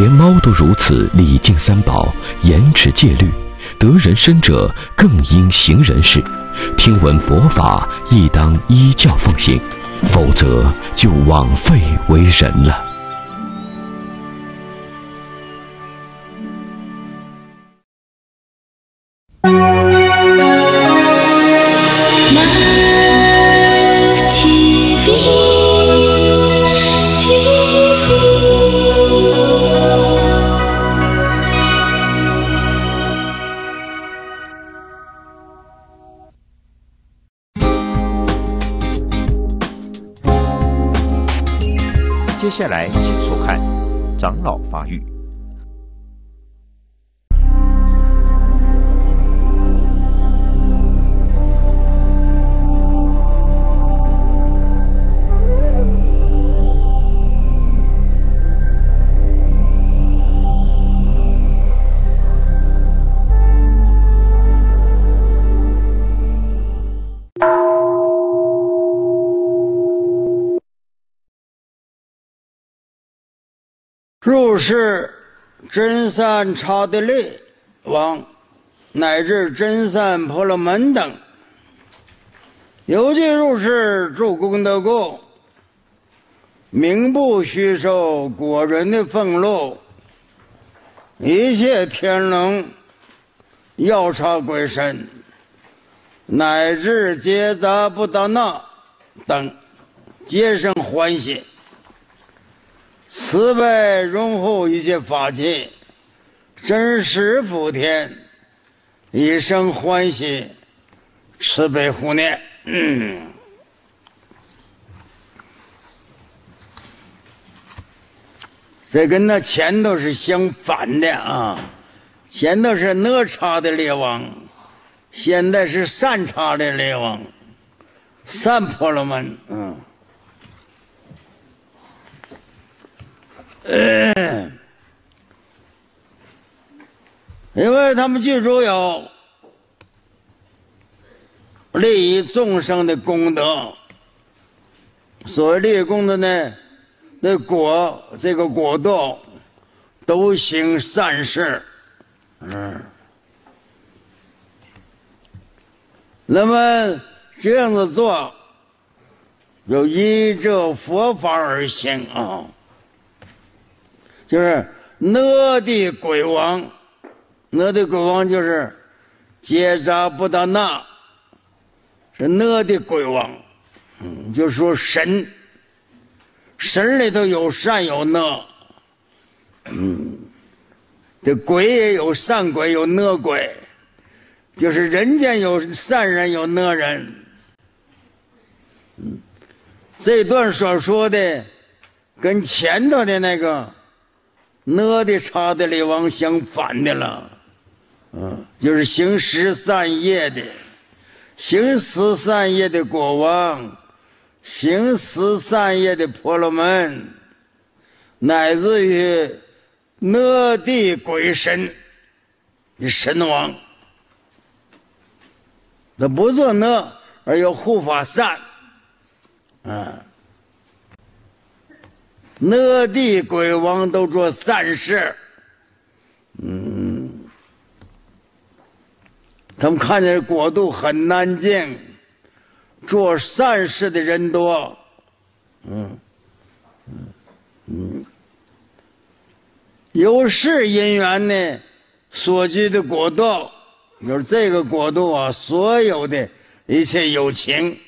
连猫都如此礼敬三宝，严持戒律，得人身者更应行人事。听闻佛法，亦当依教奉行，否则就枉费为人了。入世真善差的列王，乃至真善婆罗门等，有进入世助功德故，名不虚受果人的俸禄，一切天龙、要叉鬼神，乃至结杂不达那等，皆生欢喜。慈悲拥护一切法器，真实福田，一生欢喜，慈悲护念。嗯，这跟那前头是相反的啊，前头是哪叉的列王，现在是善叉的列王，善婆罗门。嗯。嗯，因为他们记住有利益众生的功德。所谓利益功德呢，那果这个果道都行善事，嗯，那么这样子做，要依着佛法而行啊。就是哪的鬼王，哪的鬼王就是结扎不达那，是哪的鬼王，嗯，就说神，神里头有善有恶，嗯，这鬼也有善鬼有恶鬼，就是人间有善人有恶人，嗯，这段所说的跟前头的那个。哪的差的力往相反的了，嗯，就是行十三业的，行十三业的国王，行十三业的婆罗门，乃至于哪地鬼神。的神王，他不做那，而要护法善，啊。那地鬼王都做善事，嗯，他们看见国度很难静，做善事的人多，嗯，嗯，嗯，有事因缘呢，所居的国度，就是这个国度啊，所有的一切有情，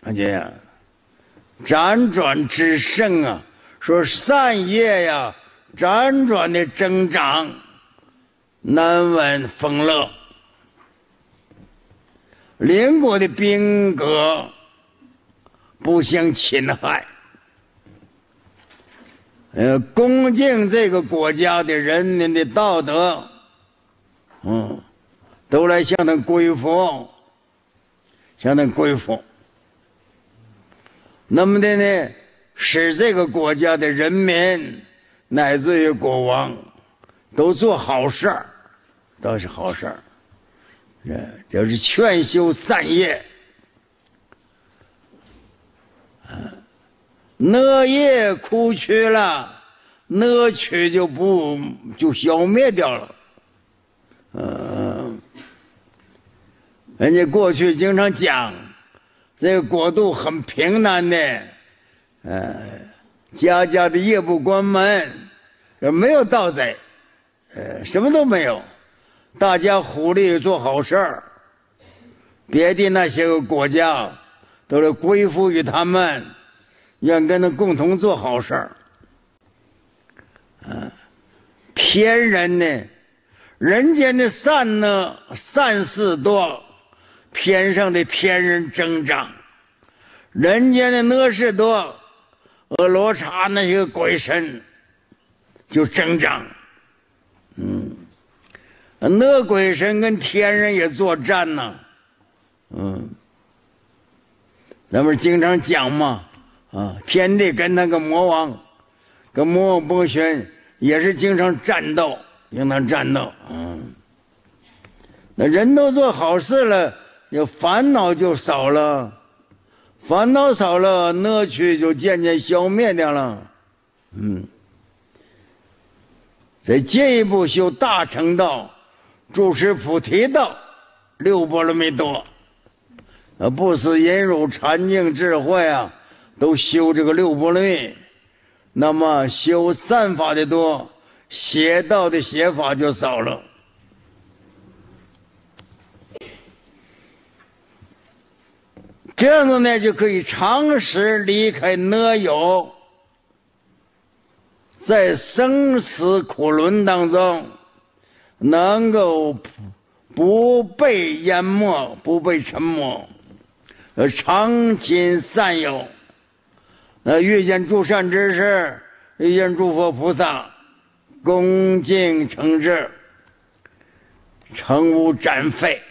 看见呀，辗转之盛啊。说善业呀，辗转的增长，难闻丰乐。邻国的兵戈不相侵害，呃，恭敬这个国家的人民的道德，嗯，都来向他归服，向他归服。那么的呢？使这个国家的人民乃至于国王都做好事儿，都是好事儿。这就是劝修善业，啊，恶业枯去了，恶趣就不就消灭掉了。嗯，人家过去经常讲，这个国度很平淡的，呃，家家的夜不关门，没有盗贼，呃，什么都没有，大家互利做好事儿。别的那些个国家都是归附于他们，愿跟他共同做好事儿。啊，天人呢，人间的善呢善事多，天上的天人增长；人间的恶事多，俄罗刹那些鬼神就增长。嗯，那鬼神跟天人也作战呢。嗯，咱们经常讲嘛，啊，天帝跟那个魔王，跟魔王波旋也是经常战斗，经常战斗。嗯，那人都做好事了，有烦恼就少了，烦恼少了，乐趣就渐渐消灭掉了。嗯，再进一步修大乘道，主持菩提道，六波罗蜜多。呃，不思淫辱、禅净、智慧啊，都修这个六波罗蜜。那么修善法的多，邪道的邪法就少了。这样子呢，就可以长时离开恶友，在生死苦轮当中，能够不被淹没，不被沉没。呃，常亲善友，那遇见诸善之事，遇见诸佛菩萨，恭敬诚挚，诚无占废。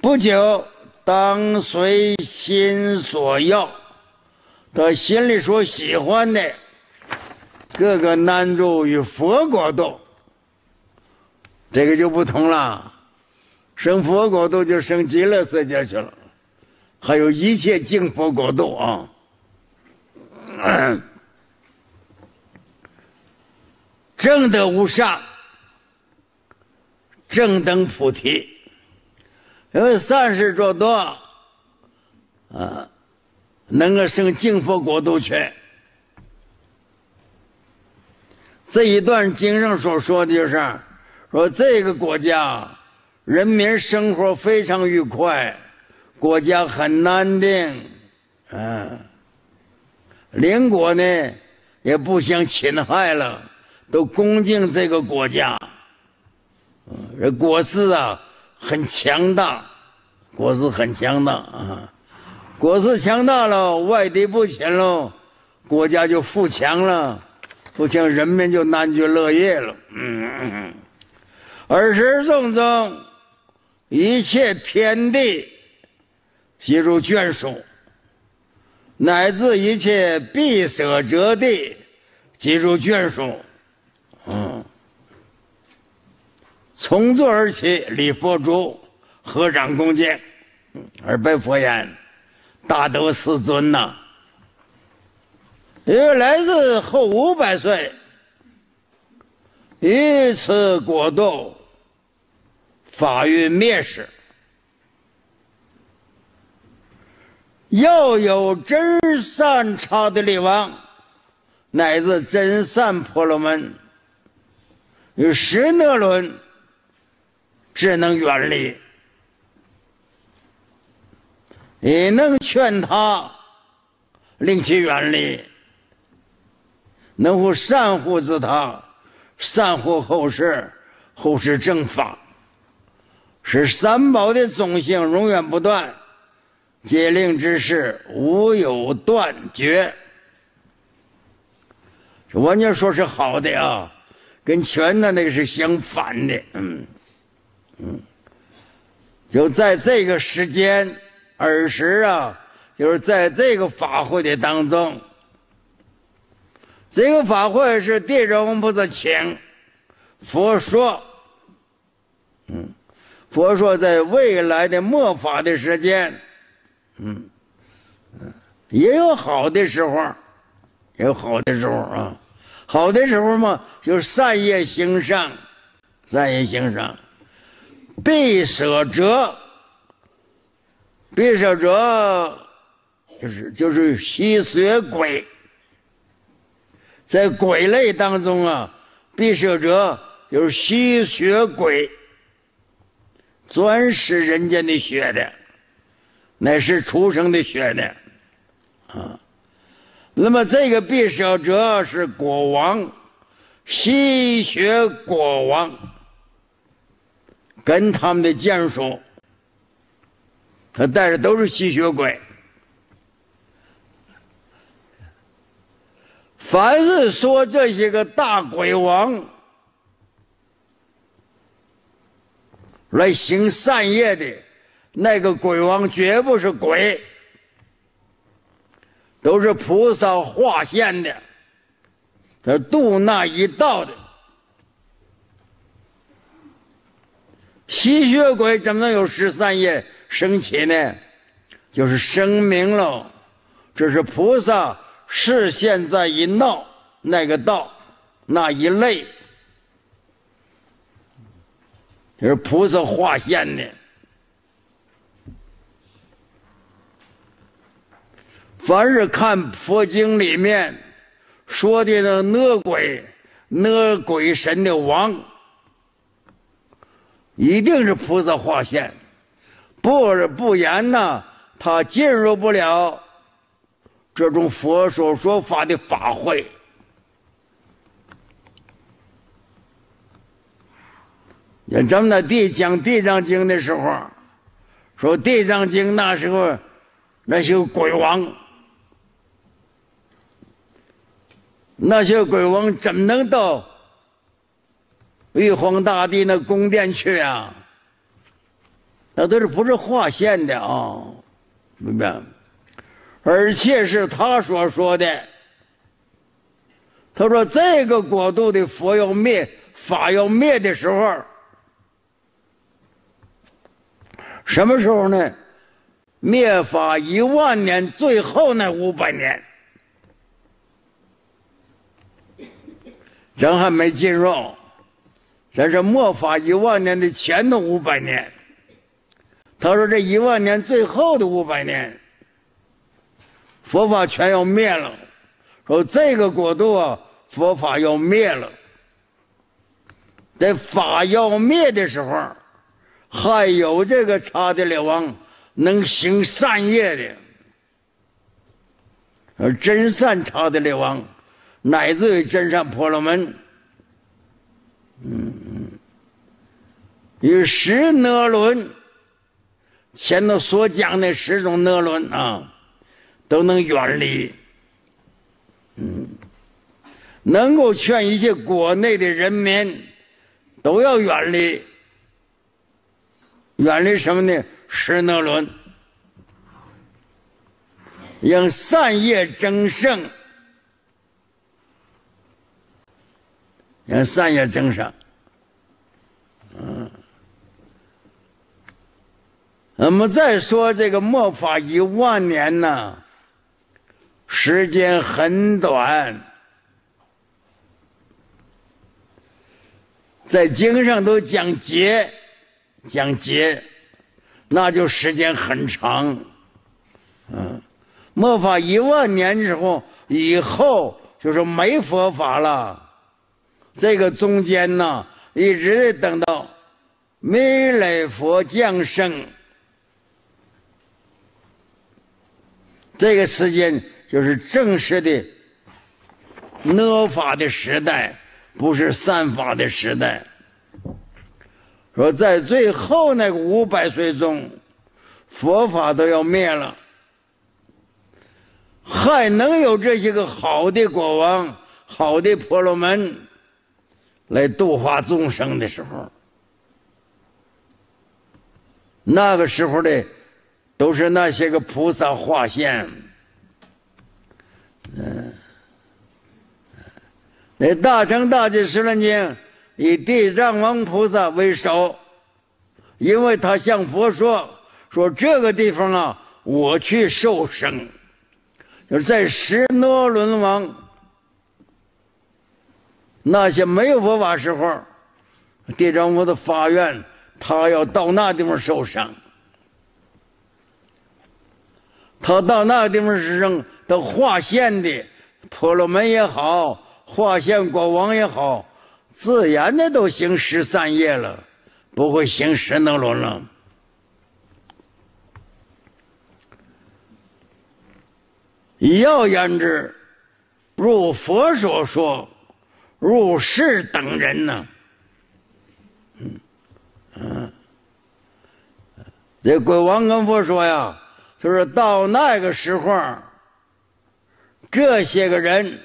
不久，当随心所要，他心里所喜欢的，各个难住与佛国度。这个就不同了，升佛国度就升极乐世界去了。还有一切净佛国度啊，正德无上，正等菩提，因为善事做多，啊，能够升净佛国度去。这一段经上所说的就是，说这个国家人民生活非常愉快。国家很安定，嗯，邻国呢也不想侵害了，都恭敬这个国家。嗯，这国事啊很强大，国势很强大啊，国势强大了，外敌不侵了，国家就富强了，富强人民就安居乐业了。嗯嗯嗯，而时种种一切天地。记入眷属，乃至一切必舍者地，记入眷属。嗯，从坐而起，礼佛珠，合掌恭敬，而拜佛言：“大德世尊呐！因为来自后五百岁，于此国度，法运灭世。”要有真善差的力王，乃至真善婆罗门，有十那轮，只能远离。你能劝他，令其远离，能护善护之他，善护后世，后世正法，使三宝的宗性永远不断。接令之事无有断绝，这完全说是好的啊，跟全的那个是相反的。嗯嗯，就在这个时间尔时啊，就是在这个法会的当中，这个法会是地藏菩萨请佛说，嗯，佛说在未来的末法的时间。嗯，也有好的时候，也有好的时候啊。好的时候嘛，就是善业行善，善业行善。必舍者，必舍者，就是就是吸血鬼，在鬼类当中啊，必舍者就是吸血鬼，专食人间的血的，乃是畜生的血的，啊。那么这个毕舍者是国王，吸血国王，跟他们的剑术，他带的都是吸血鬼。凡是说这些个大鬼王来行善业的，那个鬼王绝不是鬼。都是菩萨化现的，他度那一道的。吸血鬼怎么能有十三夜升起呢？就是声明了，这是菩萨是现在一闹那个道那一类，这是菩萨化现的。凡是看佛经里面说的那恶鬼、恶鬼神的王，一定是菩萨化现，不而不言呢，他进入不了这种佛所说法的法会。咱们那地讲《地藏经》的时候，说《地藏经》那时候那些鬼王。那些鬼王怎么能到玉皇大帝那宫殿去啊？那都是不是化现的啊？明白？而且是他所说的。他说这个国度的佛要灭，法要灭的时候，什么时候呢？灭法一万年，最后那五百年。人还没进入，咱是末法一万年的前头五百年。他说这一万年最后的五百年，佛法全要灭了。说这个国度啊，佛法要灭了。在法要灭的时候，还有这个差的了王能行善业的，而真善差的了王。乃至于真善婆罗门，嗯，与十那轮。前头所讲的十种那轮啊，都能远离，嗯，能够劝一些国内的人民都要远离，远离什么呢？十那轮，让善业增盛。让善业增盛，那么再说这个末法一万年呢，时间很短，在经上都讲劫，讲劫，那就时间很长，嗯，末法一万年之后，以后就是没佛法了。这个中间呢，一直等到弥勒佛降生，这个时间就是正式的恶法的时代，不是善法的时代。说在最后那个五百岁中，佛法都要灭了，还能有这些个好的国王、好的婆罗门。来度化众生的时候，那个时候的都是那些个菩萨化现，嗯，那大乘大集十轮经以地藏王菩萨为首，因为他向佛说说这个地方啊，我去受生，就是在十罗轮王。那些没有佛法时候，地藏王的发愿，他要到那地方受伤。他到那个地方是让到化现的婆罗门也好，化现国王也好，自然的都行十三业了，不会行十能轮了。要言之，如佛所说，如是等人呢？嗯嗯，这鬼王跟佛说呀，就是到那个时候，这些个人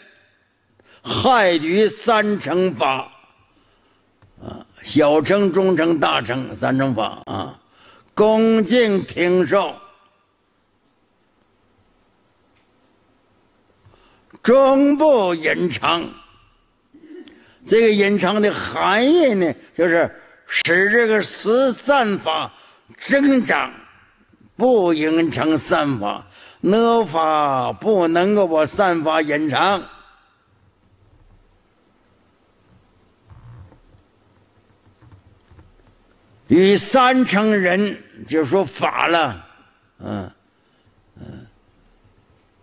害于三乘法啊，小乘、中乘、大乘三乘法啊，恭敬听受。终不隐藏，这个隐藏的含义呢，就是使这个十散法增长，不隐藏三法，哪法不能够把三法隐藏。与三成人就说法了，嗯嗯。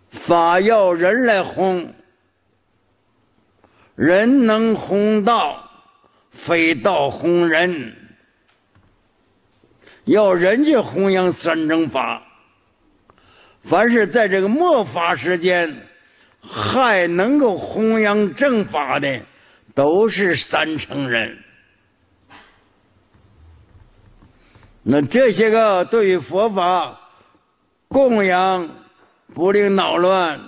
法要人来弘，人能弘道，非道弘人。要人家弘扬三正法，凡是在这个末法时间还能够弘扬正法的，都是三成人。那这些个对于佛法供养。不令恼乱，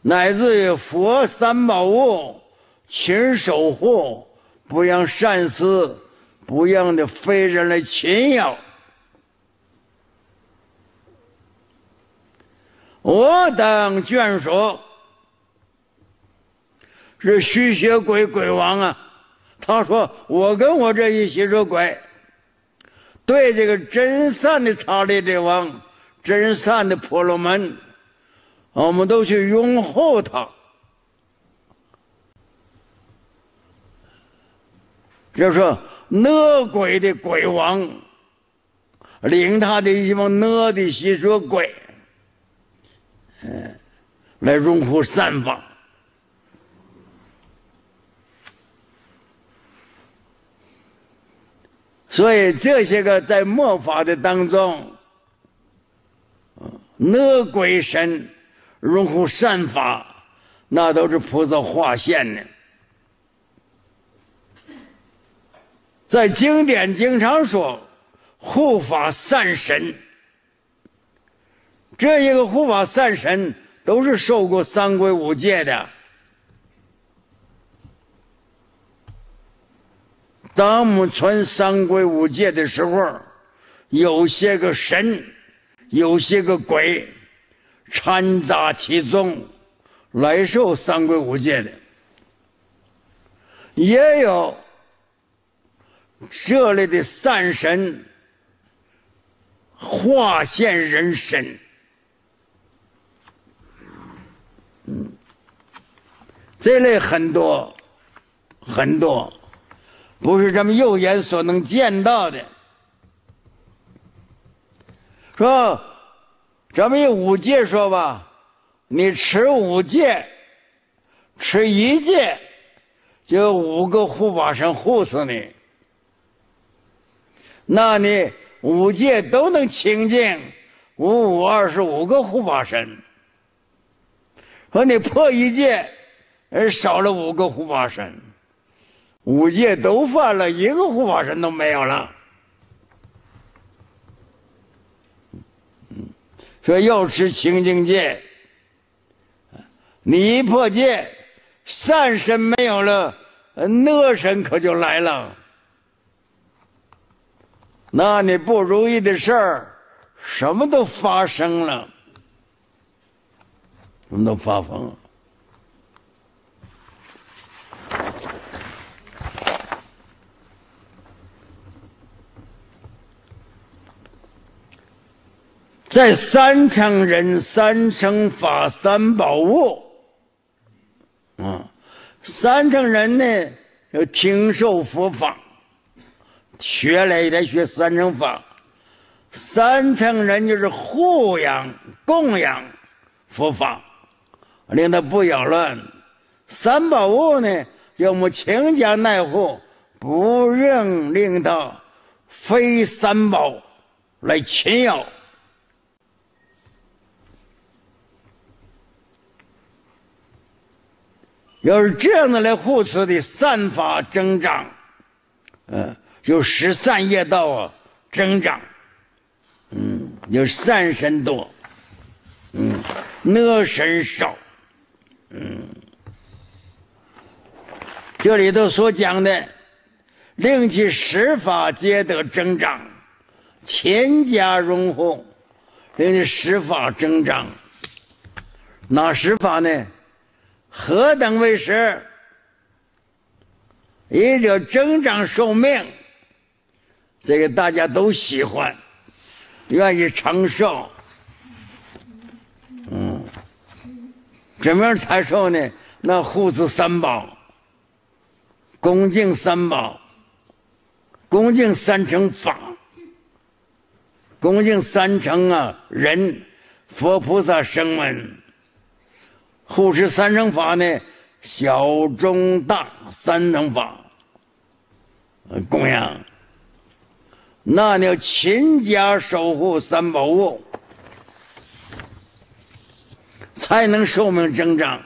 乃至于佛三宝物勤守护，不让善思，不让的非人来侵扰。我等眷属是吸血鬼鬼王啊！他说：“我跟我这一吸血鬼，对这个真善的查理帝王。”真善的婆罗门，我们都去拥护他。就说恶鬼的鬼王，领他的一帮恶的吸血鬼，嗯，来拥护善法。所以这些个在末法的当中。恶鬼神拥护善法，那都是菩萨化现的。在经典经常说护法散神，这一个护法散神都是受过三规五戒的。当我们传三规五戒的时候，有些个神。有些个鬼掺杂其中来受三规五戒的，也有这里的善神化现人身，嗯，这类很多很多，不是咱们肉眼所能见到的。说，咱们用五戒说吧，你持五戒，持一戒，就五个护法神护死你。那你五戒都能清净，五五二十五个护法神。说你破一戒，少了五个护法神，五戒都犯了，一个护法神都没有了。说要持清净戒，你一破戒，善神没有了，恶神可就来了。那你不如意的事儿，什么都发生了，什么都发疯了。在三乘人、三乘法、三宝物，啊，三成人呢，要听受佛法，学来也得学三乘法。三乘人就是护养、供养佛法，令他不扰乱。三宝物呢，要么倾家奈护，不认令他非三宝来侵扰。要是这样的来护持的善法增长，嗯，就十善业道啊增长，嗯，有善神多，嗯，恶神少，嗯，这里头所讲的，令其十法皆得增长，千家荣护，令其十法增长，哪十法呢？何等为十？一叫增长寿命，这个大家都喜欢，愿意长寿。嗯，怎么样长寿呢？那护持三宝，恭敬三宝，恭敬三乘法，恭敬三乘啊人，佛菩萨声闻。护持三乘法呢，小中大三乘法供养，那你要勤加守护三宝物，才能寿命增长。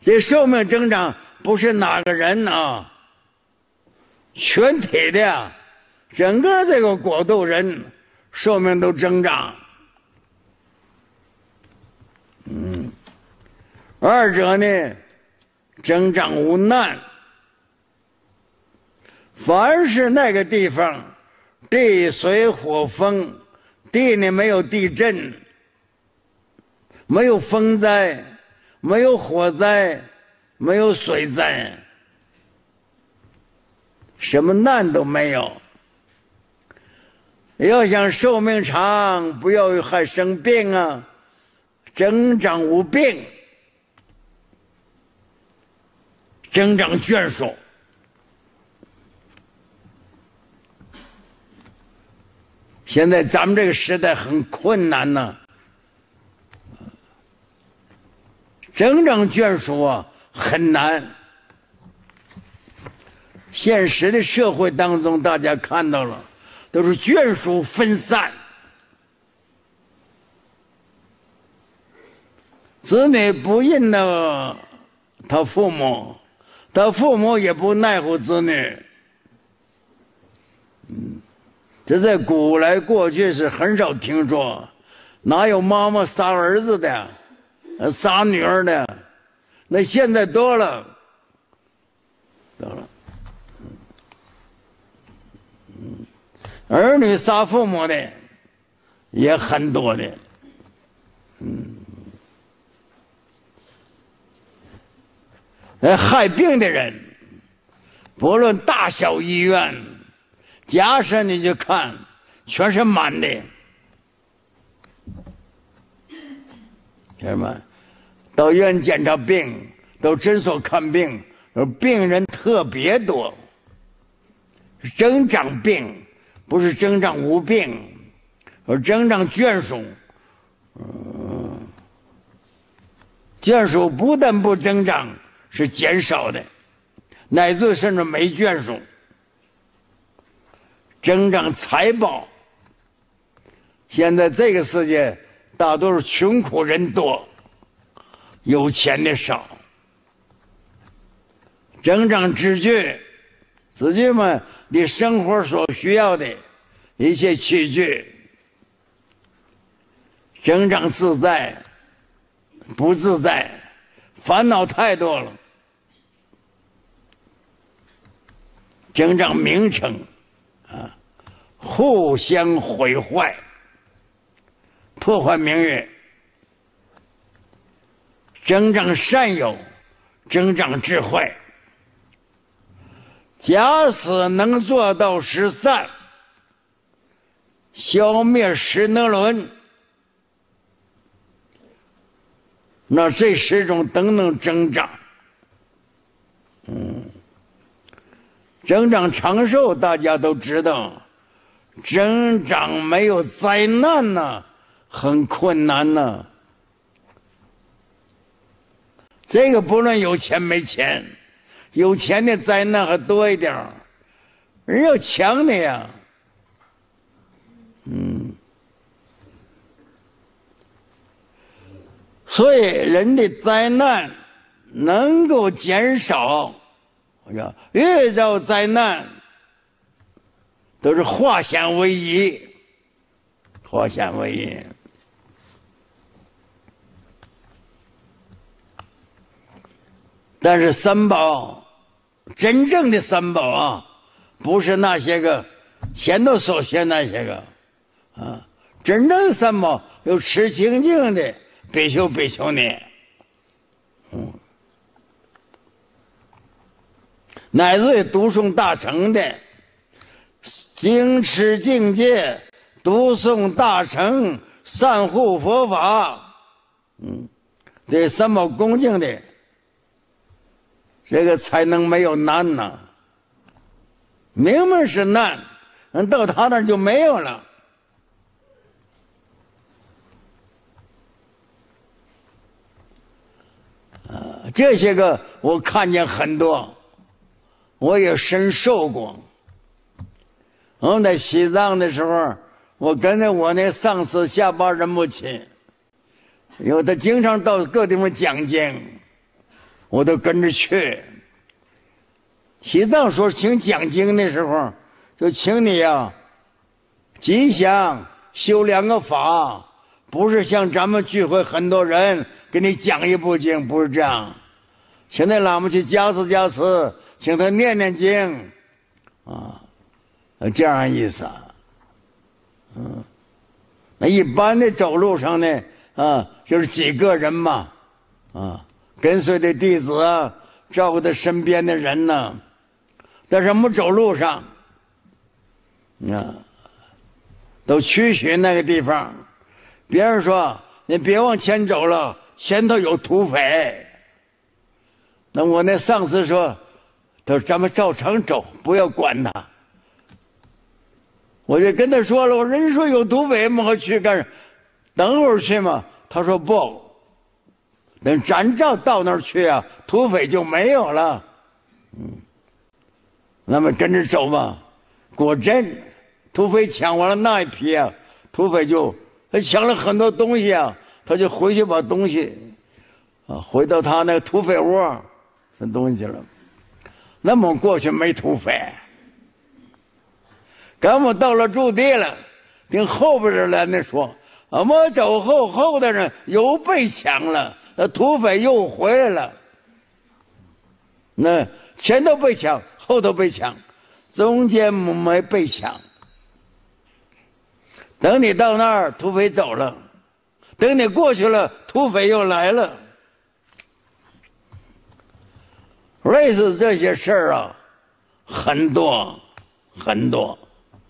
这寿命增长不是哪个人啊，全体的，整个这个国度人。寿命都增长，嗯，二者呢，增长无难。凡是那个地方，地水火风，地里没有地震，没有风灾，没有火灾，没有水灾，什么难都没有。要想寿命长，不要还生病啊！增长无病，增长眷属。现在咱们这个时代很困难呐，增长眷属啊很难。现实的社会当中，大家看到了。都是眷属分散，子女不认得他父母，他父母也不奈乎子女。嗯，这在古来过去是很少听说，哪有妈妈杀儿子的，杀女儿的？那现在多了，多了。儿女杀父母的也很多的，嗯，来害病的人，不论大小医院，假设你去看，全是满的，什么？到医院检查病，到诊所看病，病人特别多，增长病。不是增长无病，而增长眷属。嗯，眷属不但不增长，是减少的，乃至甚至没眷属。增长财宝。现在这个世界，大多数穷苦人多，有钱的少。增长支具，子具嘛。你生活所需要的一切器具，增长自在，不自在，烦恼太多了。增长名称，啊，互相毁坏，破坏名誉，增长善友，增长智慧。假使能做到十善，消灭十能轮，那这十种都能增长。增长长寿，大家都知道，增长没有灾难呢，很困难呢。这个不论有钱没钱，有钱的灾难还多一点人要强的呀。嗯，所以人的灾难能够减少，我讲遇到灾难都是化险为夷，化险为夷。但是三宝，真正的三宝啊，不是那些个前头所学那些个。啊，真正三宝有持清净的比丘、比丘尼，嗯，乃至读诵大乘的，经持境界，读诵大乘，善护佛法，嗯，对三宝恭敬的，这个才能没有难呐。明明是难，到他那就没有了。啊这些个我看见很多，我也深受过。我们在西藏的时候，我跟着我那上司下巴人母亲，有的经常到各地方讲经，我都跟着去。西藏说请讲经的时候，就请你呀，吉祥修两个法。不是像咱们聚会很多人给你讲一部经，不是这样，请那喇嘛去加持加持，请他念念经，啊，这样意思，嗯，那一般的走路上呢，啊，就是几个人嘛，啊，跟随的弟子啊，照顾他身边的人呢，但是我们走路上，啊，都区区那个地方。别人说：“你别往前走了，前头有土匪。”那我那上司说：“他说咱们照常走，不要管他。”我就跟他说了：“我人说有土匪，我去干啥？等会儿去嘛。”他说：“不，等咱照到那儿去啊，土匪就没有了。”嗯，那么跟着走嘛。果真，土匪抢完了那一批啊，土匪就。他抢了很多东西啊，他就回去把东西，啊，回到他那个土匪窝，分东西去了。那么过去没土匪，赶我到了驻地了，听后边人来那说，俺们走后后的人又被抢了，那土匪又回来了。那前头被抢，后头被抢，中间没被抢。等你到那儿，土匪走了；等你过去了，土匪又来了。类似这些事儿啊，很多很多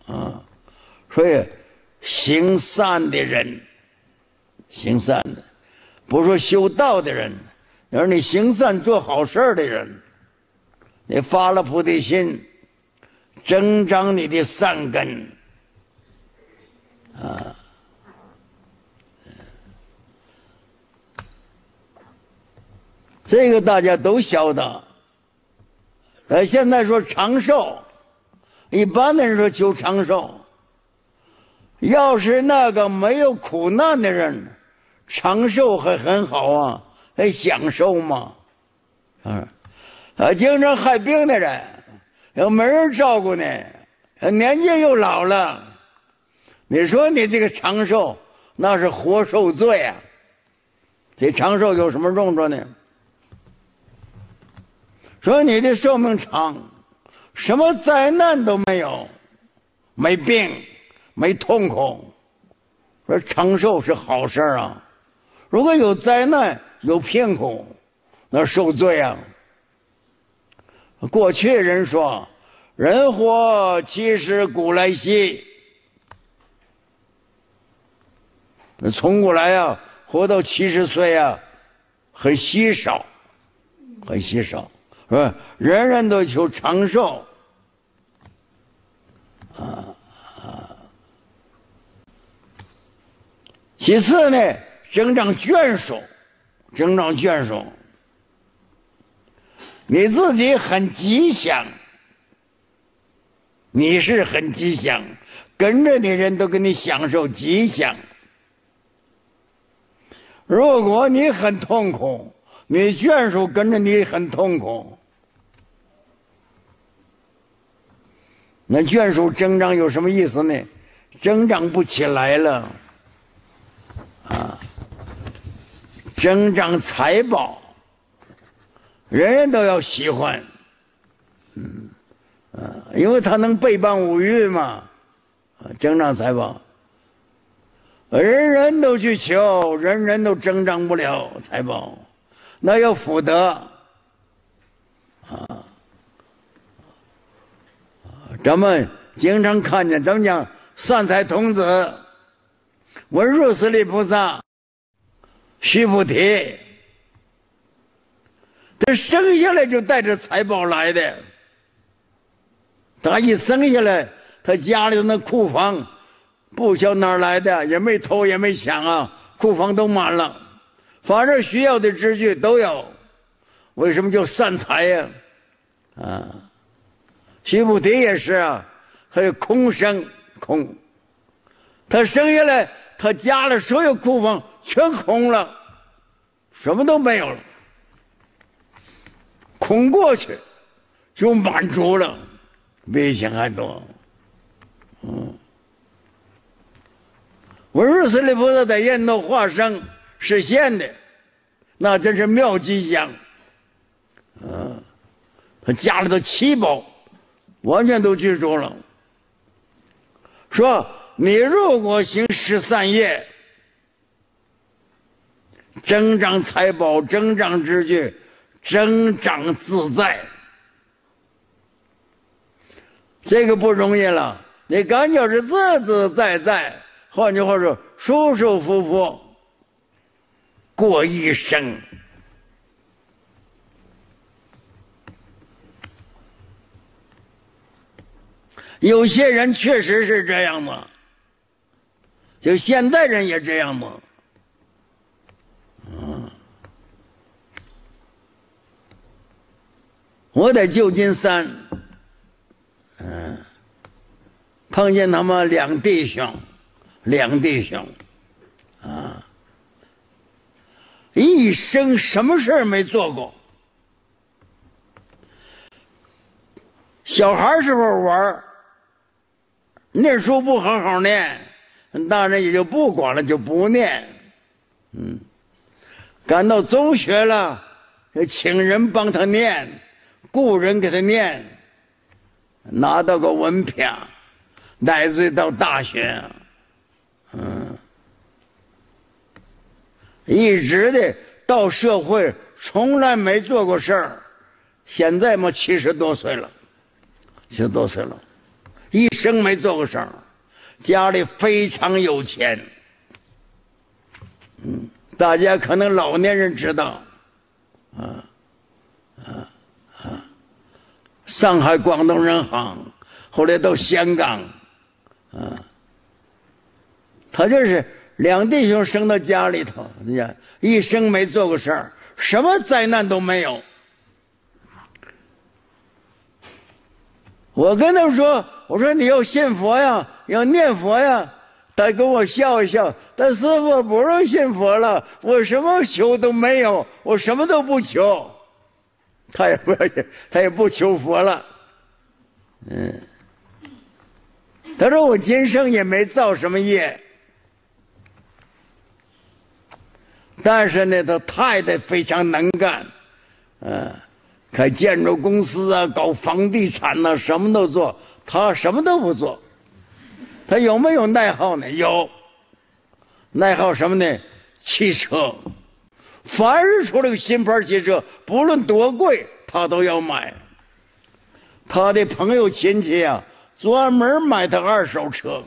啊。所以行善的人，行善的，不说修道的人，而是你行善做好事的人，你发了菩提心，增长你的善根。啊，这个大家都晓得。呃，现在说长寿，一般的人说求长寿。要是那个没有苦难的人，长寿还很好啊，还享受嘛。啊，啊，经常害病的人，又没人照顾呢，年纪又老了。你说你这个长寿，那是活受罪啊！这长寿有什么用处呢？说你的寿命长，什么灾难都没有，没病，没痛苦。说长寿是好事啊！如果有灾难、有贫苦，那受罪啊！过去人说：“人活七十古来稀。”从古来呀，活到七十岁呀，很稀少，很稀少，是？人人都求长寿，啊啊。其次呢，增长眷属，增长眷属，你自己很吉祥，你是很吉祥，跟着你人都给你享受吉祥。如果你很痛苦，你眷属跟着你很痛苦，那眷属增长有什么意思呢？增长不起来了，啊，增长财宝，人人都要喜欢，嗯，啊，因为他能背叛五欲嘛，啊，增长财宝。人人都去求，人人都增长不了财宝，那要福德啊！咱们经常看见，咱们讲？善财童子、文殊师利菩萨、须菩提，他生下来就带着财宝来的。他一生下来，他家里那库房。不晓哪儿来的，也没偷也没抢啊，库房都满了，反正需要的支具都有。为什么叫散财呀？啊，须菩提也是啊，还有空生空，他生下来，他家里所有库房全空了，什么都没有了，空过去就满足了，比以前还多，嗯。文殊师利菩萨在印度化生。实现的，那真是妙吉祥。嗯，他家里头七宝完全都居住了。说你如果行十三业，增长财宝，增长之具，增长自在，这个不容易了。你感觉是自自在在。换句话说，舒舒服服过一生。有些人确实是这样嘛，就现代人也这样嘛。嗯，我在旧金山，嗯，碰见他们两弟兄。两弟兄，啊，一生什么事儿没做过。小孩时候玩念书不好好念，大人也就不管了，就不念。嗯，赶到中学了，请人帮他念，雇人给他念，拿到个文凭，乃至到大学。一直的到社会，从来没做过事儿。现在嘛，七十多岁了，七十多岁了，一生没做过事儿。家里非常有钱。嗯，大家可能老年人知道，啊啊啊！上海广东人行，后来到香港，啊。他就是两弟兄生到家里头，呀，一生没做过事儿，什么灾难都没有。我跟他们说：“我说你要信佛呀，要念佛呀。”他跟我笑一笑：“他师傅不用信佛了，我什么求都没有，我什么都不求。”他也不，他也不求佛了。嗯，他说：“我今生也没造什么业。”但是呢，他太太非常能干，嗯，开建筑公司啊，搞房地产呐，什么都做。他什么都不做，他有没有爱好呢？有，爱好什么呢？汽车，凡是出了个新牌汽车，不论多贵，他都要买。他的朋友亲戚啊，专门买他二手车，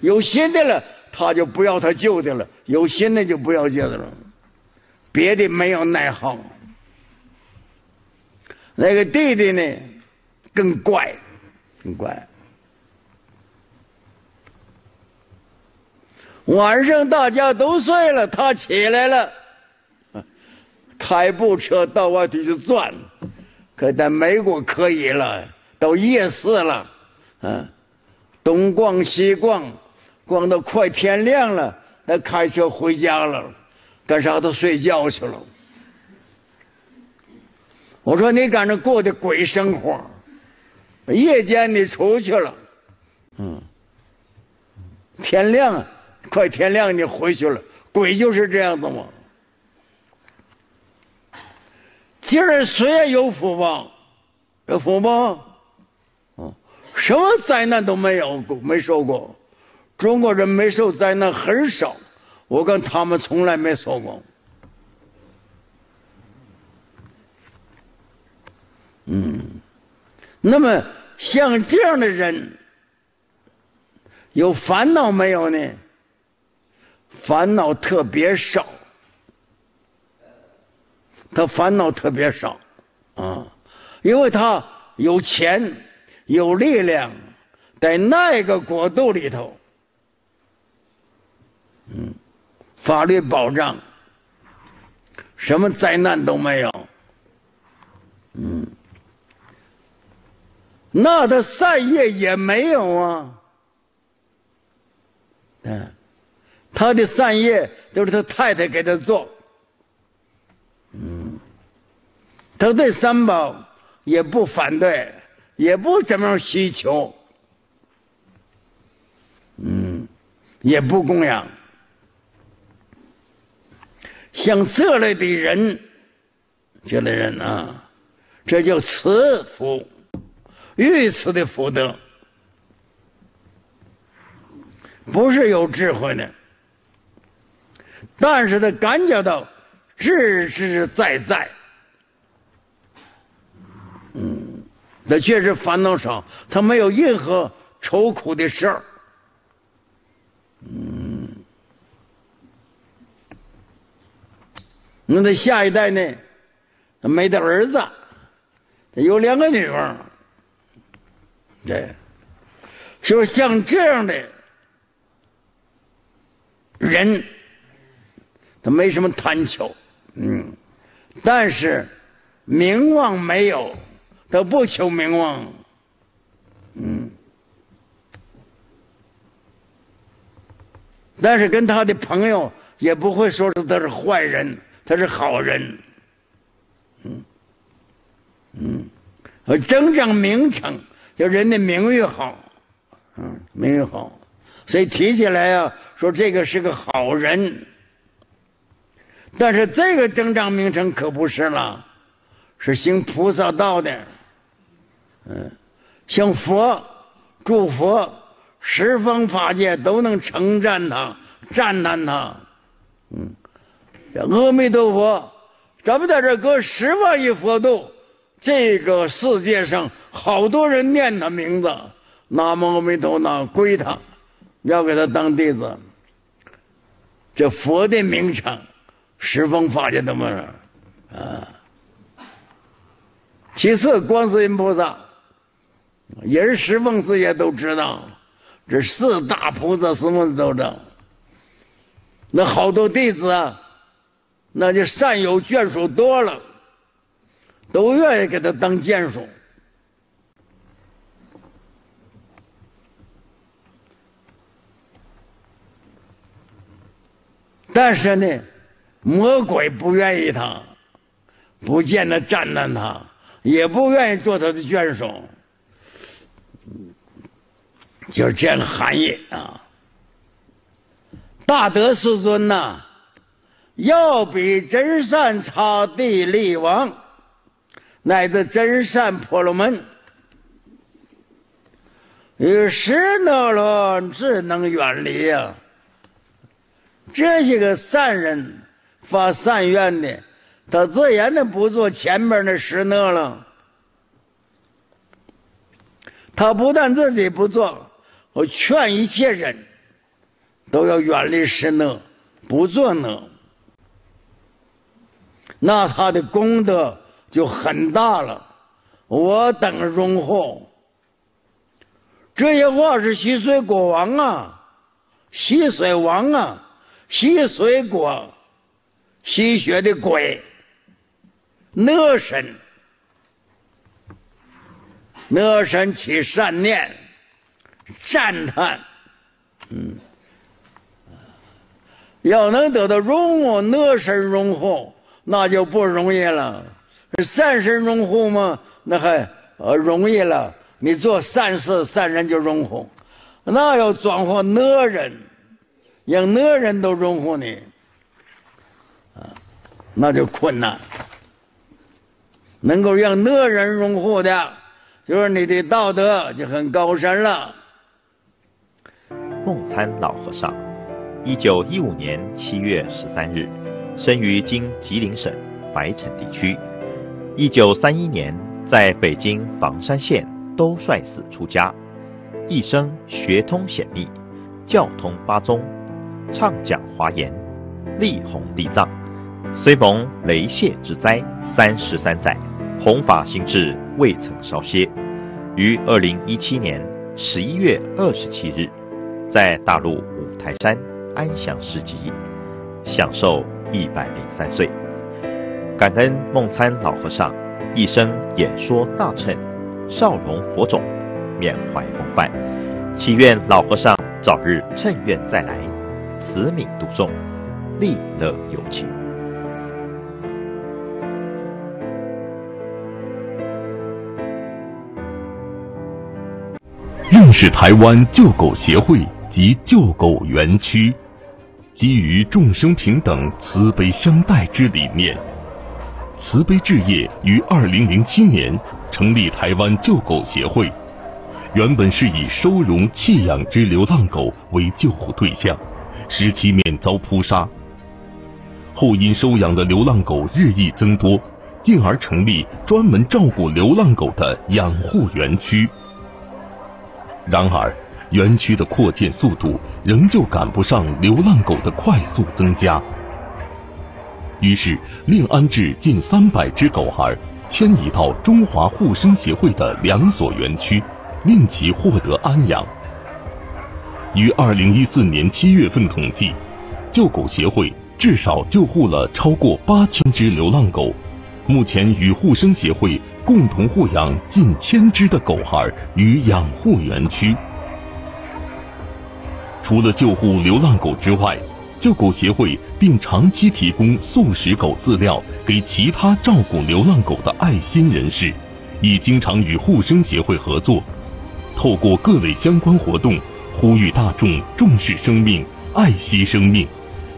有新的了，他就不要他旧的了；有新的就不要旧的了。别的没有奈何。那个弟弟呢，更怪，更怪。晚上大家都睡了，他起来了，开部车到外头去转，可在美国可以了，到夜市了，嗯，东逛西逛，逛到快天亮了，他开车回家了，干啥都睡觉去了。我说你赶着过的鬼生活，夜间你出去了，嗯，天亮。快天亮，你回去了。鬼就是这样子嘛。今儿虽然有福报，有福报，嗯，什么灾难都没有，没受过。中国人没受灾难很少，我跟他们从来没说过。嗯，那么像这样的人，有烦恼没有呢？烦恼特别少，他烦恼特别少，啊，因为他有钱，有力量，在那个国度里头，嗯，法律保障，什么灾难都没有，嗯，那他善业也没有啊，嗯。他的善业都是他太太给他做，嗯，他对三宝也不反对，也不怎么需求，嗯，也不供养。像这类的人，这类人啊，这叫慈福，遇慈的福德，不是有智慧的。但是他感觉到实实在在，嗯，他确实烦恼少，他没有任何愁苦的事儿，嗯，那他下一代呢？他没得儿子，他有两个女儿，对，说像这样的人。他没什么贪求，嗯，但是名望没有，他不求名望，嗯，但是跟他的朋友也不会说出他是坏人，他是好人，嗯，嗯，而增长名称，叫人的名誉好，嗯，名誉好，所以提起来啊，说这个是个好人。但是这个增长名称可不是了，是行菩萨道的，嗯，像佛、诸佛、十方法界都能称赞他、赞叹他，嗯，阿弥陀佛，咱们在这搁十万亿佛度，这个世界上好多人念他名字，南无阿弥陀佛，归他，要给他当弟子，这佛的名称。十方法界的嘛，啊！其次，观世音菩萨，也是十方世界都知道，这四大菩萨什么都知道。那好多弟子啊，那就善友眷属多了，都愿意给他当眷属。但是呢？魔鬼不愿意他，不见得赞叹他，也不愿意做他的眷属，就是这样含义啊。大德世尊呐，要比真善刹帝利王，乃至真善婆罗门，与十那罗智能远离啊，这些个善人。发善愿的，他自然的不做前面的十恶了。他不但自己不做，我劝一切人都要远离十恶，不做恶。那他的功德就很大了。我等荣获。这些话是西水国王啊，西水王啊，西水国吸血的鬼，那神，那神起善念，赞叹，嗯，要能得到荣获，那神荣获，那就不容易了。善神荣获吗？那还呃容易了。你做善事，善人就拥护；那要转化恶人，让恶人都拥护你，啊，那就困难。能够让恶人拥护的，就是你的道德就很高深了。梦参老和尚，一九一五年七月十三日，生于今吉林省白城地区。一九三一年，在北京房山县。都率寺出家，一生学通显密，教通八宗，畅讲华严，力弘地藏。虽蒙雷泄之灾三十三载，弘法心志未曾稍歇。于二零一七年十一月二十七日，在大陆五台山安详示寂，享受一百零三岁。感恩梦参老和尚一生演说大乘。少龙佛种，缅怀风范，祈愿老和尚早日乘愿再来，慈悯度众，利乐有情。认识台湾救狗协会及救狗园区，基于众生平等、慈悲相待之理念。慈悲置业于二零零七年成立台湾救狗协会，原本是以收容弃养之流浪狗为救护对象，使其免遭扑杀。后因收养的流浪狗日益增多，进而成立专门照顾流浪狗的养护园区。然而，园区的扩建速度仍旧赶不上流浪狗的快速增加。于是，另安置近三百只狗孩，迁移到中华护生协会的两所园区，令其获得安养。于二零一四年七月份统计，救狗协会至少救护了超过八千只流浪狗，目前与护生协会共同护养近千只的狗孩与养护园区。除了救护流浪狗之外，救狗协会并长期提供素食狗饲料给其他照顾流浪狗的爱心人士，亦经常与护生协会合作，透过各类相关活动，呼吁大众重视生命、爱惜生命，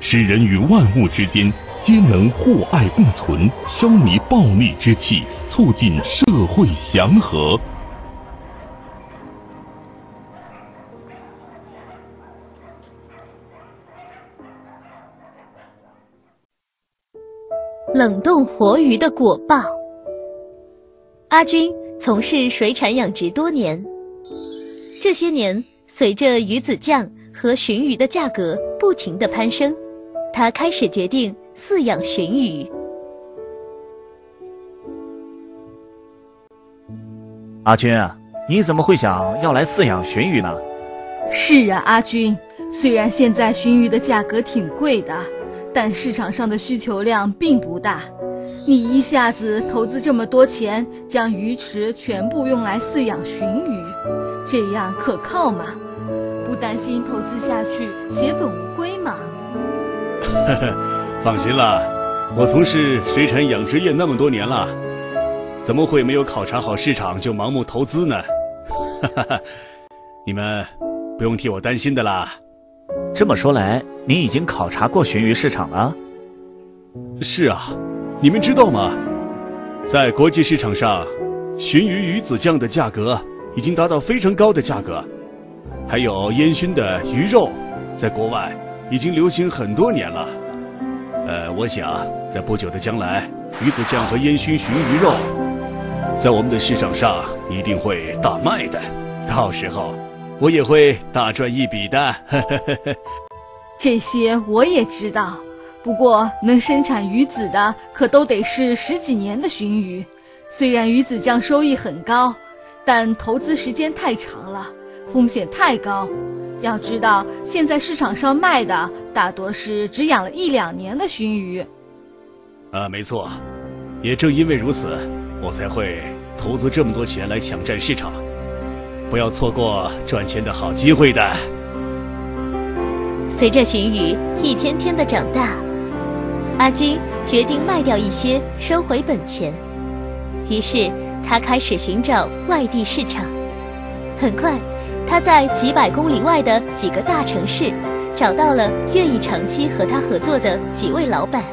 使人与万物之间皆能互爱共存，消弭暴戾之气，促进社会祥和。冷冻活鱼的果报。阿军从事水产养殖多年，这些年随着鱼子酱和鲟鱼的价格不停的攀升，他开始决定饲养鲟鱼。阿军啊，你怎么会想要来饲养鲟鱼呢？是啊，阿军，虽然现在鲟鱼的价格挺贵的。但市场上的需求量并不大，你一下子投资这么多钱，将鱼池全部用来饲养鲟鱼，这样可靠吗？不担心投资下去血本无归吗？放心了，我从事水产养殖业那么多年了，怎么会没有考察好市场就盲目投资呢？哈哈哈，你们不用替我担心的啦。这么说来，你已经考察过鲟鱼市场了？是啊，你们知道吗？在国际市场上，鲟鱼鱼子酱的价格已经达到非常高的价格，还有烟熏的鱼肉，在国外已经流行很多年了。呃，我想在不久的将来，鱼子酱和烟熏鲟鱼肉在我们的市场上一定会大卖的，到时候。我也会大赚一笔的。这些我也知道，不过能生产鱼子的可都得是十几年的鲟鱼。虽然鱼子酱收益很高，但投资时间太长了，风险太高。要知道，现在市场上卖的大多是只养了一两年的鲟鱼。啊，没错，也正因为如此，我才会投资这么多钱来抢占市场，不要错过赚钱的好机会的。随着鲟鱼一天天的长大，阿军决定卖掉一些，收回本钱。于是他开始寻找外地市场。很快，他在几百公里外的几个大城市，找到了愿意长期和他合作的几位老板。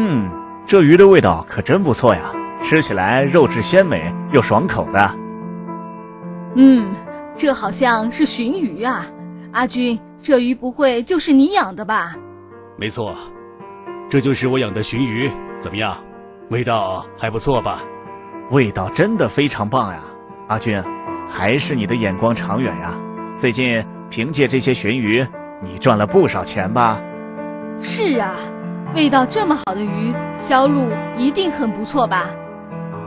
嗯，这鱼的味道可真不错呀，吃起来肉质鲜美又爽口的。嗯，这好像是鲟鱼啊，阿军，这鱼不会就是你养的吧？没错，这就是我养的鲟鱼，怎么样？味道还不错吧？味道真的非常棒呀，阿军，还是你的眼光长远呀。最近凭借这些鲟鱼，你赚了不少钱吧？是啊。味道这么好的鱼，销路一定很不错吧？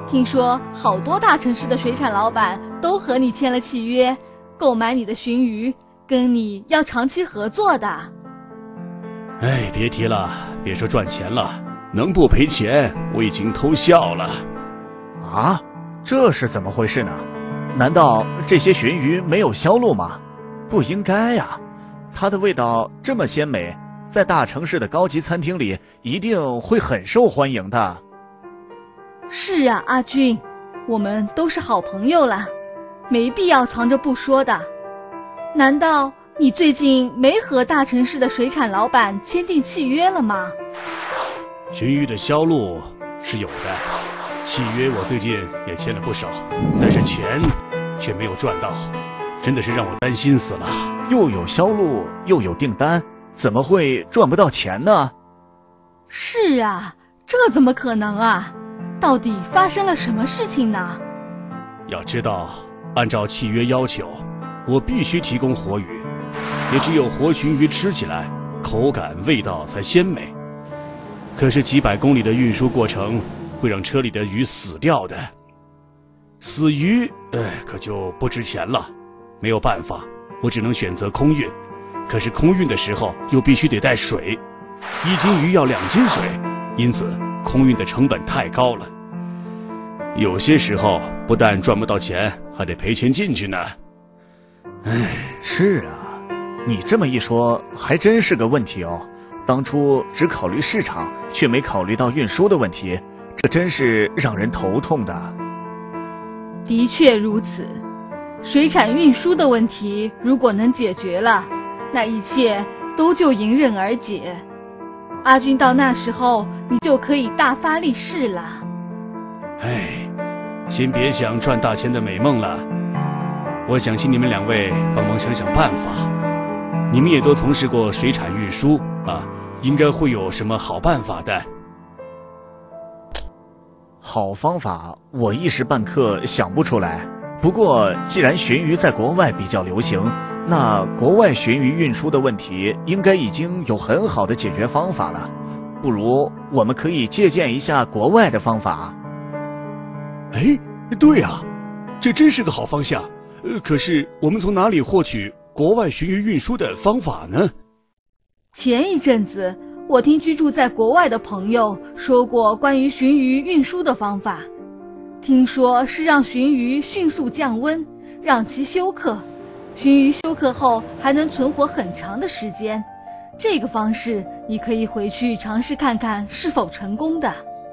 听说好多大城市的水产老板都和你签了契约，购买你的鲟鱼，跟你要长期合作的。哎，别提了，别说赚钱了，能不赔钱我已经偷笑了。啊，这是怎么回事呢？难道这些鲟鱼没有销路吗？不应该呀，它的味道这么鲜美。在大城市的高级餐厅里，一定会很受欢迎的。是啊，阿军，我们都是好朋友了，没必要藏着不说的。难道你最近没和大城市的水产老板签订契约了吗？鲟鱼的销路是有的，契约我最近也签了不少，但是钱却没有赚到，真的是让我担心死了。又有销路，又有订单。怎么会赚不到钱呢？是啊，这怎么可能啊？到底发生了什么事情呢？要知道，按照契约要求，我必须提供活鱼，也只有活鲟鱼吃起来口感味道才鲜美。可是几百公里的运输过程会让车里的鱼死掉的，死鱼哎可就不值钱了。没有办法，我只能选择空运。可是空运的时候又必须得带水，一斤鱼要两斤水，因此空运的成本太高了。有些时候不但赚不到钱，还得赔钱进去呢。唉，是啊，你这么一说，还真是个问题哦。当初只考虑市场，却没考虑到运输的问题，这真是让人头痛的。的确如此，水产运输的问题如果能解决了。那一切都就迎刃而解，阿军到那时候你就可以大发利市了。哎，先别想赚大钱的美梦了，我想请你们两位帮忙想想办法。你们也都从事过水产运输啊，应该会有什么好办法的。好方法，我一时半刻想不出来。不过，既然鲟鱼在国外比较流行。那国外鲟鱼运输的问题应该已经有很好的解决方法了，不如我们可以借鉴一下国外的方法。哎，对呀，这真是个好方向。呃，可是我们从哪里获取国外鲟鱼运输的方法呢？前一阵子，我听居住在国外的朋友说过关于鲟鱼运输的方法，听说是让鲟鱼迅速降温，让其休克。鲟鱼休克后还能存活很长的时间，这个方式你可以回去尝试看看是否成功的。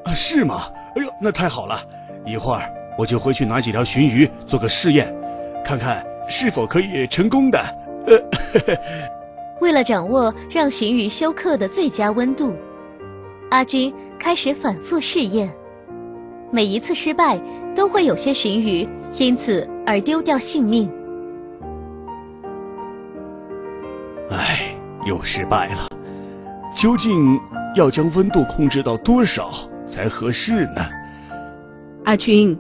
啊，是吗？哎呦，那太好了！一会儿我就回去拿几条鲟鱼做个试验，看看是否可以成功的。呃，为了掌握让鲟鱼休克的最佳温度，阿军开始反复试验。每一次失败，都会有些鲟鱼因此而丢掉性命。又失败了。究竟要将温度控制到多少才合适呢？阿军，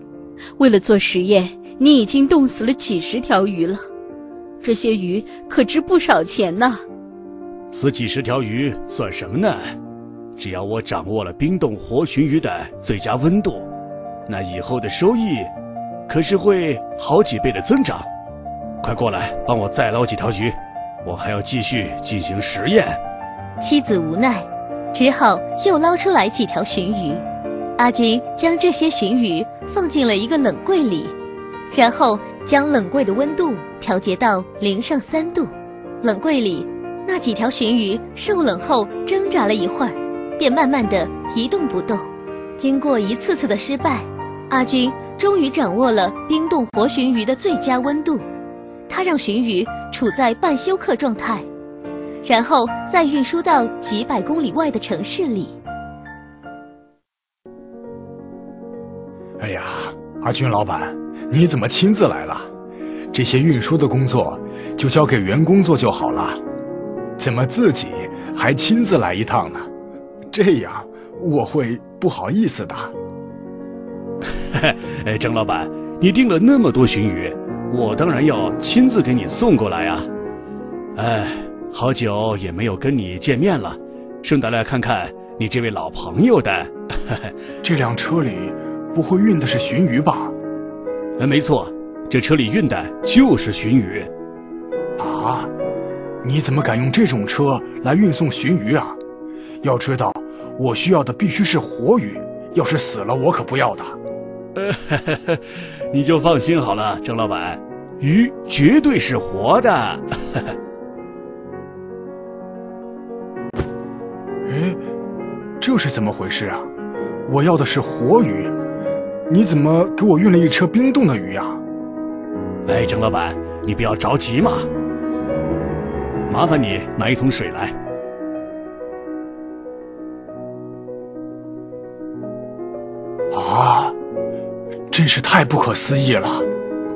为了做实验，你已经冻死了几十条鱼了，这些鱼可值不少钱呢。死几十条鱼算什么呢？只要我掌握了冰冻活鲟鱼的最佳温度，那以后的收益可是会好几倍的增长。快过来帮我再捞几条鱼，我还要继续进行实验。妻子无奈，只好又捞出来几条鲟鱼。阿军将这些鲟鱼放进了一个冷柜里，然后将冷柜的温度调节到零上三度。冷柜里那几条鲟鱼受冷后挣扎了一会儿，便慢慢的一动不动。经过一次次的失败，阿军终于掌握了冰冻活鲟鱼的最佳温度。他让鲟鱼处在半休克状态，然后再运输到几百公里外的城市里。哎呀，阿军老板，你怎么亲自来了？这些运输的工作就交给员工做就好了，怎么自己还亲自来一趟呢？这样我会不好意思的。嘿 嘿，郑老板，你订了那么多鲟鱼，我当然要亲自给你送过来啊。哎，好久也没有跟你见面了，顺带来看看你这位老朋友的。这辆车里。不会运的是鲟鱼吧？哎，没错，这车里运的就是鲟鱼。啊，你怎么敢用这种车来运送鲟鱼啊？要知道，我需要的必须是活鱼，要是死了我可不要的。呃，你就放心好了，郑老板，鱼绝对是活的。哎，这是怎么回事啊？我要的是活鱼。你怎么给我运了一车冰冻的鱼呀？哎，郑老板，你不要着急嘛。麻烦你拿一桶水来。啊，真是太不可思议了！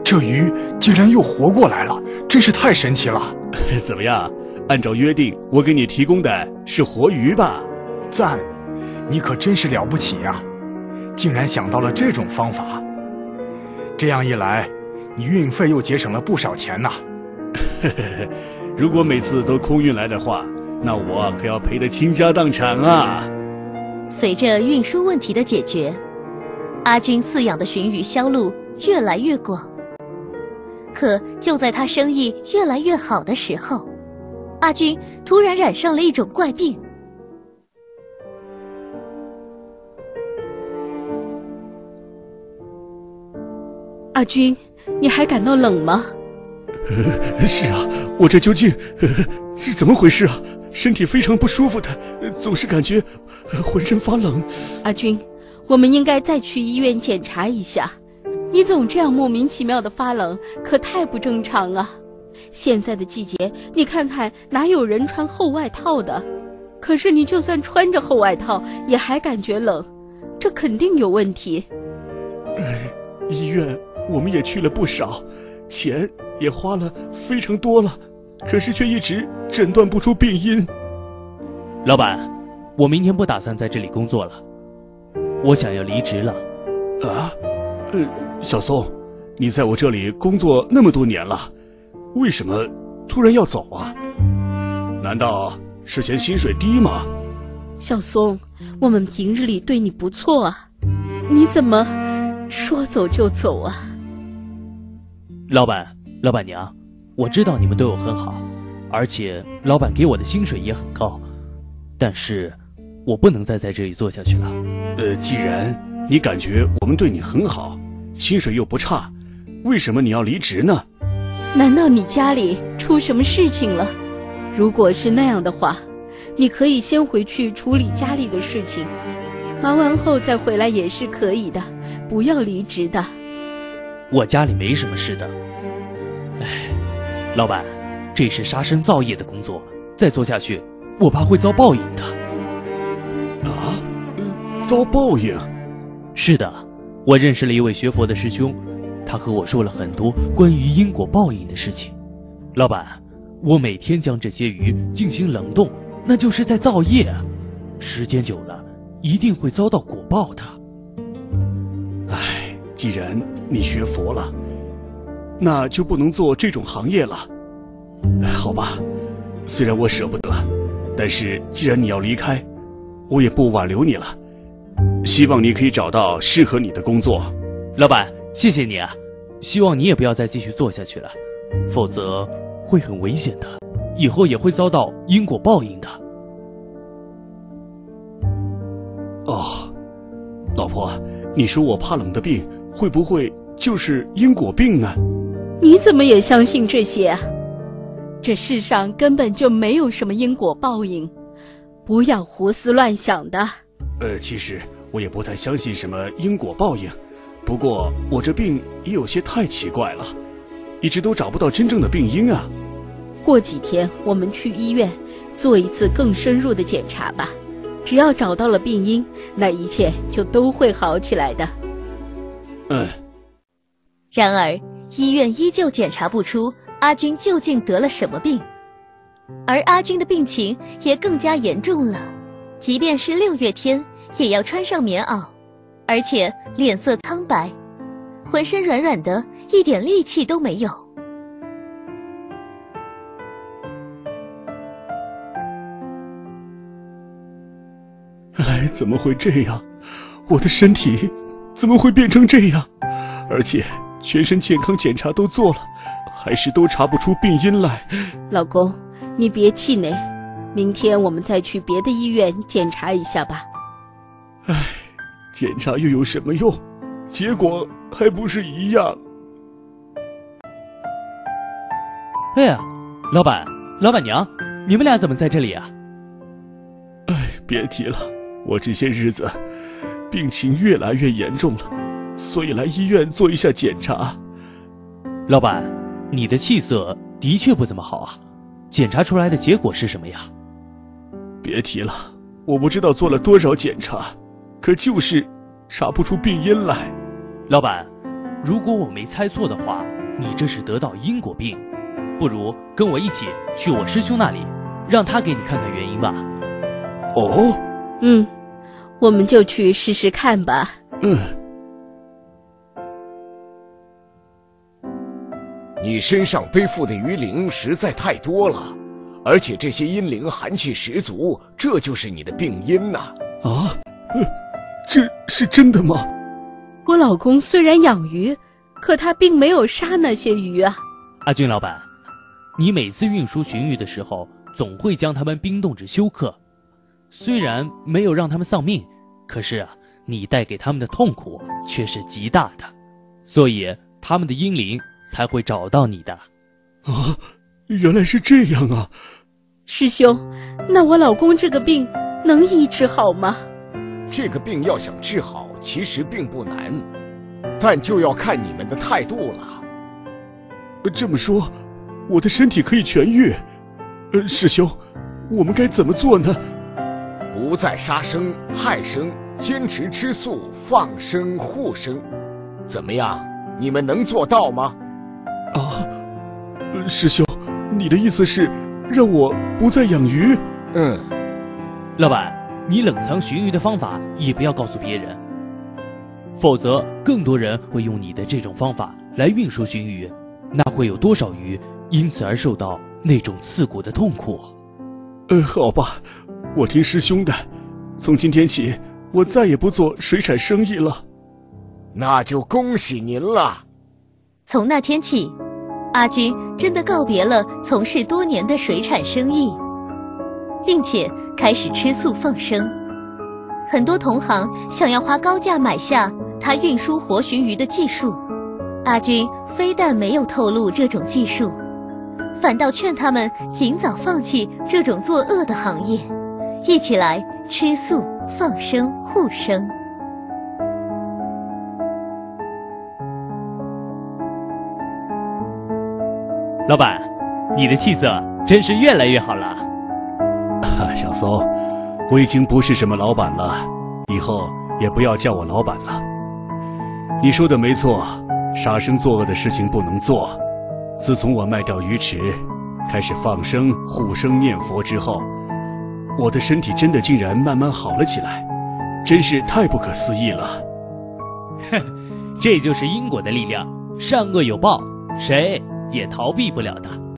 这鱼竟然又活过来了，真是太神奇了。怎么样？按照约定，我给你提供的是活鱼吧？赞！你可真是了不起呀！竟然想到了这种方法，这样一来，你运费又节省了不少钱呐。如果每次都空运来的话，那我可要赔得倾家荡产啊！随着运输问题的解决，阿军饲养的鲟鱼销路越来越广。可就在他生意越来越好的时候，阿军突然染上了一种怪病。阿军，你还感到冷吗？是啊，我这究竟 是怎么回事啊？身体非常不舒服的，总是感觉浑身发冷。阿军，我们应该再去医院检查一下。你总这样莫名其妙的发冷，可太不正常了。现在的季节，你看看哪有人穿厚外套的？可是你就算穿着厚外套，也还感觉冷，这肯定有问题。医院。我们也去了不少，钱也花了非常多了，可是却一直诊断不出病因。老板，我明天不打算在这里工作了，我想要离职了。啊？呃，小松，你在我这里工作那么多年了，为什么突然要走啊？难道是嫌薪水低吗？小松，我们平日里对你不错啊，你怎么说走就走啊？老板，老板娘，我知道你们对我很好，而且老板给我的薪水也很高，但是，我不能再在这里做下去了。呃，既然你感觉我们对你很好，薪水又不差，为什么你要离职呢？难道你家里出什么事情了？如果是那样的话，你可以先回去处理家里的事情，忙完后再回来也是可以的，不要离职的。我家里没什么事的。哎，老板，这是杀生造业的工作，再做下去，我怕会遭报应的。啊？遭报应？是的，我认识了一位学佛的师兄，他和我说了很多关于因果报应的事情。老板，我每天将这些鱼进行冷冻，那就是在造业，时间久了，一定会遭到果报的。唉。既然你学佛了，那就不能做这种行业了。好吧，虽然我舍不得，但是既然你要离开，我也不挽留你了。希望你可以找到适合你的工作。老板，谢谢你啊！希望你也不要再继续做下去了，否则会很危险的，以后也会遭到因果报应的。哦，老婆，你说我怕冷的病，会不会就是因果病呢？你怎么也相信这些啊？这世上根本就没有什么因果报应，不要胡思乱想的。呃，其实我也不太相信什么因果报应，不过我这病也有些太奇怪了，一直都找不到真正的病因啊。过几天我们去医院做一次更深入的检查吧。只要找到了病因，那一切就都会好起来的。嗯。然而，医院依旧检查不出阿军究竟得了什么病，而阿军的病情也更加严重了。即便是六月天，也要穿上棉袄，而且脸色苍白，浑身软软的，一点力气都没有。哎，怎么会这样？我的身体怎么会变成这样？而且全身健康检查都做了，还是都查不出病因来。老公，你别气馁，明天我们再去别的医院检查一下吧。哎，检查又有什么用？结果还不是一样。哎呀，老板、老板娘，你们俩怎么在这里啊？哎，别提了。我这些日子病情越来越严重了，所以来医院做一下检查。老板，你的气色的确不怎么好啊，检查出来的结果是什么呀？别提了，我不知道做了多少检查，可就是查不出病因来。老板，如果我没猜错的话，你这是得到因果病，不如跟我一起去我师兄那里，让他给你看看原因吧。哦。嗯，我们就去试试看吧。嗯，你身上背负的鱼鳞实在太多了，而且这些阴灵寒气十足，这就是你的病因呐！啊，这是真的吗？我老公虽然养鱼，可他并没有杀那些鱼啊。阿俊老板，你每次运输鲟鱼的时候，总会将它们冰冻至休克。虽然没有让他们丧命，可是啊，你带给他们的痛苦却是极大的，所以他们的阴灵才会找到你的。啊，原来是这样啊！师兄，那我老公这个病能医治好吗？这个病要想治好，其实并不难，但就要看你们的态度了。这么说，我的身体可以痊愈？呃，师兄，我们该怎么做呢？不再杀生害生，坚持吃素，放生护生，怎么样？你们能做到吗？啊，师兄，你的意思是让我不再养鱼？嗯，老板，你冷藏鲟鱼的方法也不要告诉别人，否则更多人会用你的这种方法来运输鲟鱼，那会有多少鱼因此而受到那种刺骨的痛苦？呃，好吧。我听师兄的，从今天起，我再也不做水产生意了。那就恭喜您了。从那天起，阿军真的告别了从事多年的水产生意，并且开始吃素放生。很多同行想要花高价买下他运输活鲟鱼的技术，阿军非但没有透露这种技术，反倒劝他们尽早放弃这种作恶的行业。一起来吃素、放生、护生。老板，你的气色真是越来越好了。小松，我已经不是什么老板了，以后也不要叫我老板了。你说的没错，杀生作恶的事情不能做。自从我卖掉鱼池，开始放生、护生、念佛之后。我的身体真的竟然慢慢好了起来，真是太不可思议了。哼，这就是因果的力量，善恶有报，谁也逃避不了的。